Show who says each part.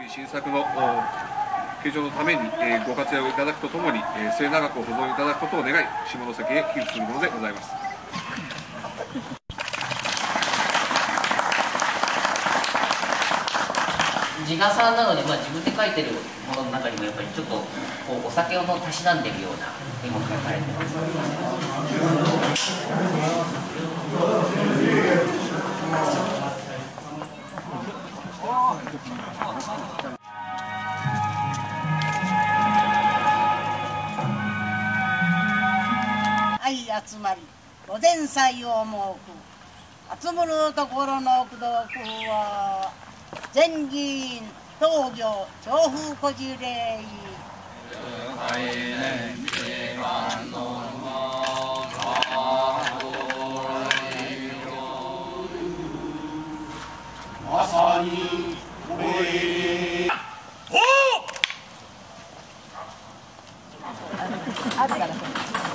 Speaker 1: 次新作の形状のために、えー、ご活用いただくとともに、えー、末永く保存いただくことを願い下関へ寄付するものでございます。
Speaker 2: 自画さんなので、まあ、自分で描いてるものの中にもやっぱりちょっとこうお酒をたしなんでるような絵も描かれてます。
Speaker 3: 集まり御前祭を設く集むるところの功徳は全議員東行調布こじれい
Speaker 4: まさにこれあったから。